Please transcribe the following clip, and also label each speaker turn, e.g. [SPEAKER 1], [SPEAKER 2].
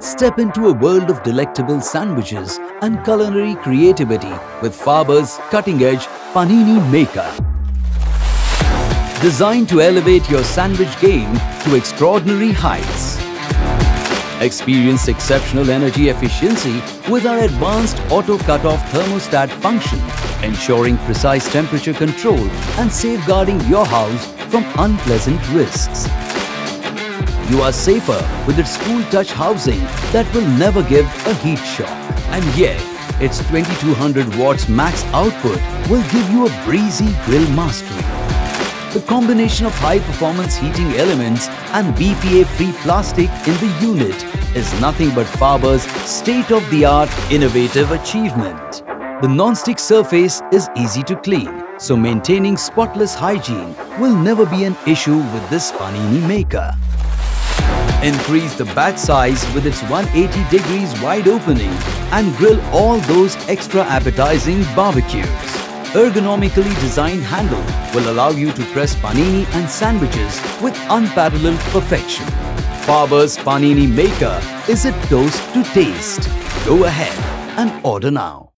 [SPEAKER 1] Step into a world of delectable sandwiches and culinary creativity with Faber's cutting-edge Panini Maker. Designed to elevate your sandwich game to extraordinary heights. Experience exceptional energy efficiency with our advanced auto cut-off thermostat function, ensuring precise temperature control and safeguarding your house from unpleasant risks. You are safer with its cool touch housing that will never give a heat shock. And yet, its 2200 watts max output will give you a breezy grill mastery. The combination of high-performance heating elements and BPA-free plastic in the unit is nothing but Faber's state-of-the-art innovative achievement. The non-stick surface is easy to clean, so maintaining spotless hygiene will never be an issue with this Panini maker. Increase the batch size with its 180 degrees wide opening and grill all those extra appetizing barbecues. Ergonomically designed handle will allow you to press panini and sandwiches with unparalleled perfection. Faber's Panini Maker is a toast to taste. Go ahead and order now.